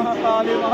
Nadali yung